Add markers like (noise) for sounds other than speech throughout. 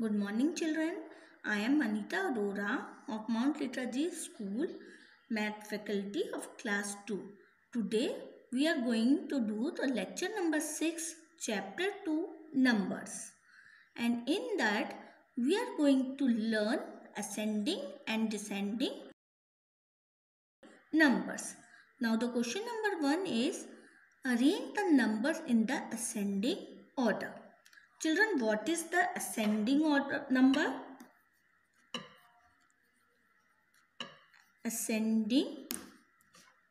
Good morning, children. I am Anita Arora of Mount Litera Zee School, Math Faculty of Class 2. Today, we are going to do the lecture number 6, Chapter 2, Numbers. And in that, we are going to learn ascending and descending numbers. Now, the question number 1 is arrange the numbers in the ascending order. Children, what is the ascending order number? Ascending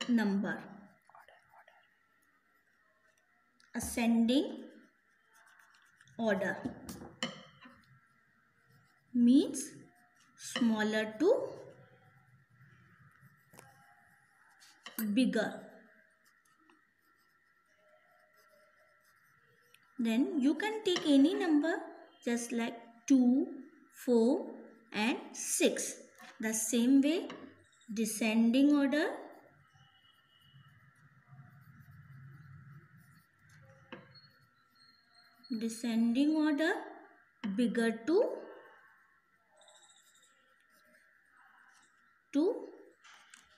number. Ascending order means smaller to bigger. Then you can take any number just like 2, 4 and 6. The same way descending order descending order bigger to to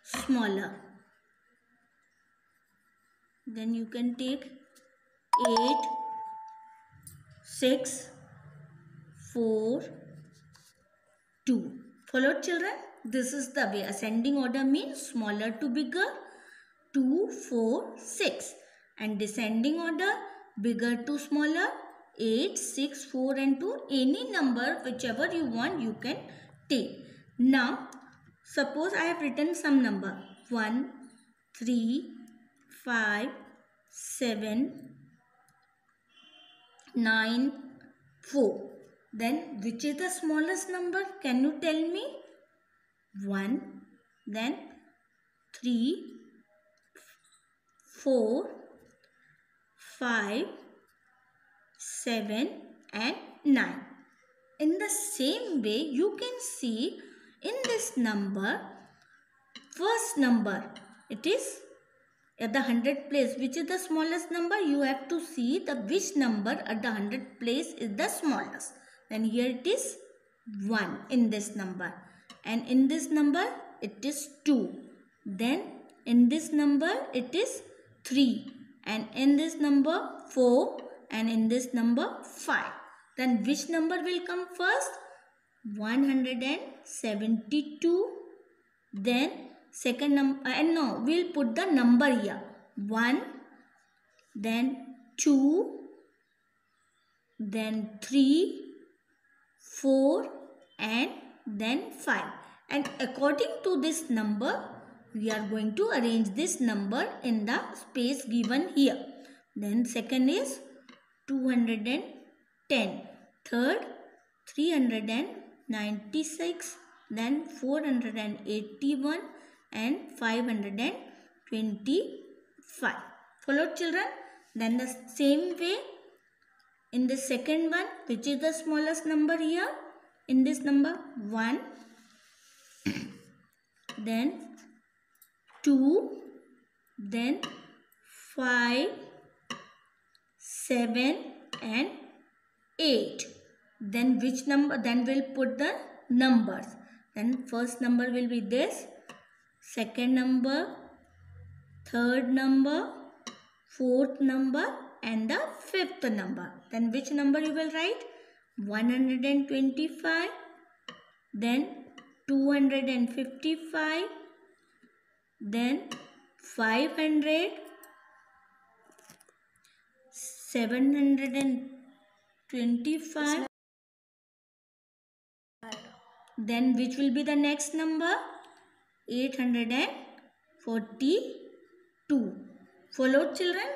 smaller then you can take 8 6 4 2 followed children this is the way. Ascending order means smaller to bigger. 2 4 6 and descending order bigger to smaller. 8 6 4 and 2 any number whichever you want you can take. Now suppose i have written some number. 1 3 5 7 9 4 then which is the smallest number? Can you tell me? 1 then 3 4 5 7 and 9 in the same way you can see in this number first number it is at the 100 place which is the smallest number you have to see the which number at the 100 place is the smallest. Then here it is 1 in this number. And in this number it is 2 then in this number it is 3 and in this number 4 and in this number 5 then which number will come first? 172 then second number uh, and no we'll put the number here. 1 then 2 then 3 4 and then 5 and according to this number we are going to arrange this number in the space given here. Then second is 210 third 396 then 481 and 525 followed children. Then the same way in the second one which is the smallest number here in this number 1 (coughs) then 2 then 5 7 and 8 then which number then we'll put the numbers. Then first number will be this second number third number fourth number and the fifth number. Then which number you will write? 125 then 255 then 500 725 then which will be the next number 842 followed children.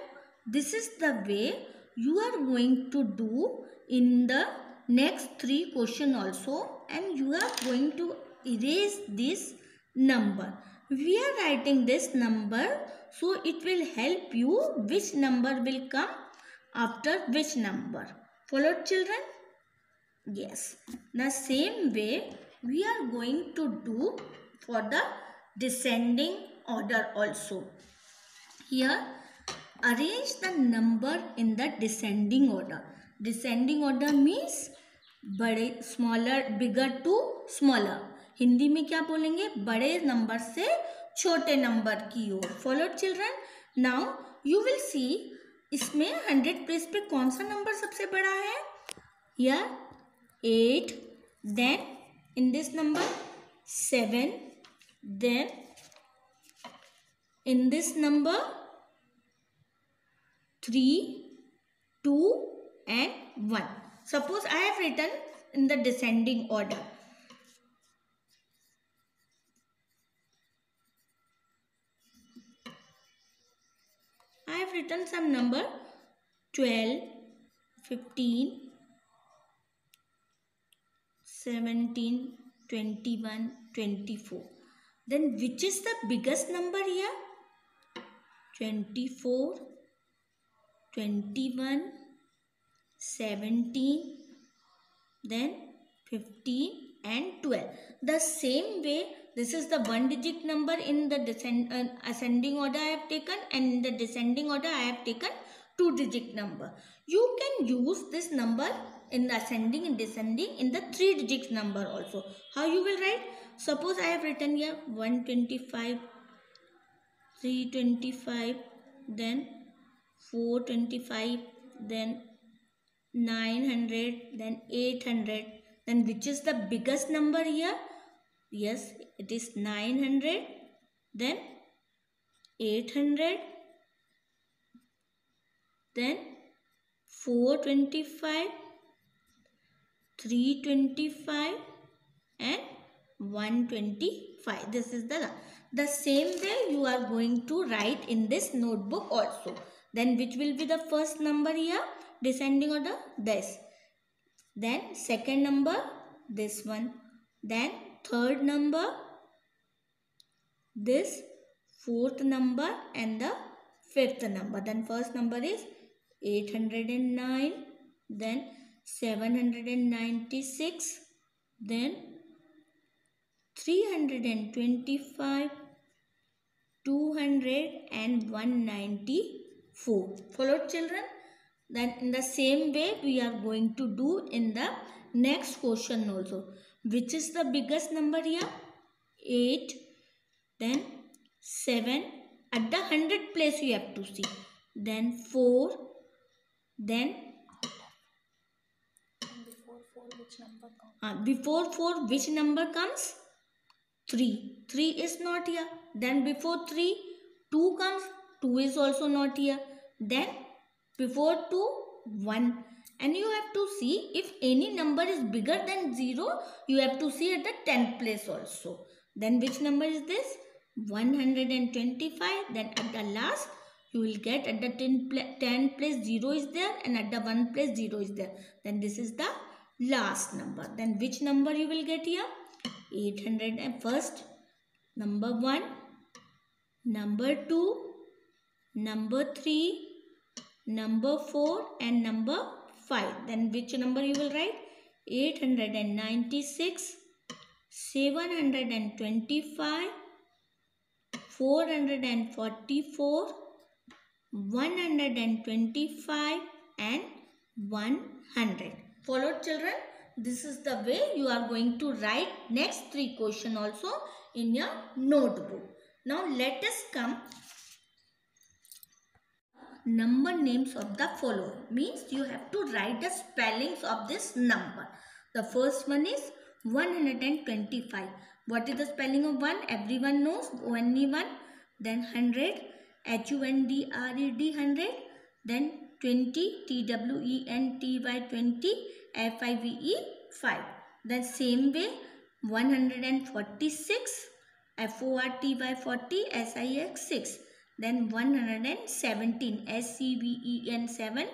This is the way you are going to do in the next three question also and you are going to erase this number. We are writing this number so it will help you which number will come after which number. Followed children. Yes. The same way we are going to do for the descending order also. Here, arrange the number in the descending order. Descending order means बड़े smaller bigger to smaller Hindi में क्या बोलेंगे? बड़े number से छोटे number की ओर. Follow children now you will see इसमें hundred place पे कौन सा नंबर सबसे बड़ा है? या eight then in this number seven Then in this number 3, 2 and 1. Suppose I have written in the descending order. I have written some number 12, 15, 17, 21, 24. Then which is the biggest number here? 24, 21, 17, then 15 and 12. The same way this is the one digit number in the descend, uh, ascending order I have taken and in the descending order I have taken two digit number. You can use this number in ascending and descending in the three digits number also. How you will write? Suppose I have written here 125, 325, then 425, then 900, then 800, then which is the biggest number here? Yes, it is 900, then 800, then 425, 325 and 125. This is the the same way you are going to write in this notebook also. Then which will be the first number here? Descending order this. Then second number this one. Then third number this fourth number and the fifth number then first number is 809 then 796 then 325 200 and 194 followed children. Then in the same way we are going to do in the next question also. Which is the biggest number here? 8 then 7 at the 100 place you have to see. Then 4 then before 4 uh, before 4 which number comes? 3 3 is not here. Then before 3 2 comes. 2 is also not here. Then before 2 1 and you have to see if any number is bigger than 0 you have to see at the 10th place also. Then which number is this? 125 then at the last you will get at the 10, pla 10 place 0 is there and at the 1 place 0 is there. Then this is the last number. Then which number you will get here? 800 and first number 1 number 2 number 3 number 4 and number 5 then which number you will write? 896 725 444 125 and 100 followed children. This is the way you are going to write next three question also in your notebook. Now let us come. Number names of the following. Means you have to write the spellings of this number. The first one is 125 what is the spelling of 1 everyone knows. Only one. Then 100 h u n d r e d 100 then 20 t w e n t y 20 f i v e 5 then same way 146 f o r t y 40 s i x 6 then 117 s c v e n 7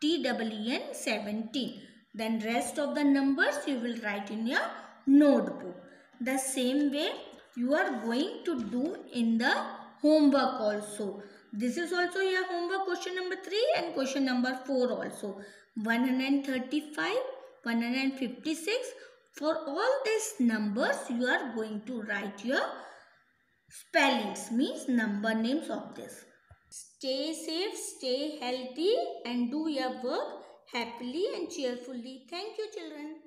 t w e n 17 then rest of the numbers you will write in your notebook. The same way you are going to do in the homework also this is also your homework question number 3 and question number 4 also. 135 156 for all these numbers you are going to write your spellings means number names of this. Stay safe stay healthy and do your work happily and cheerfully. Thank you children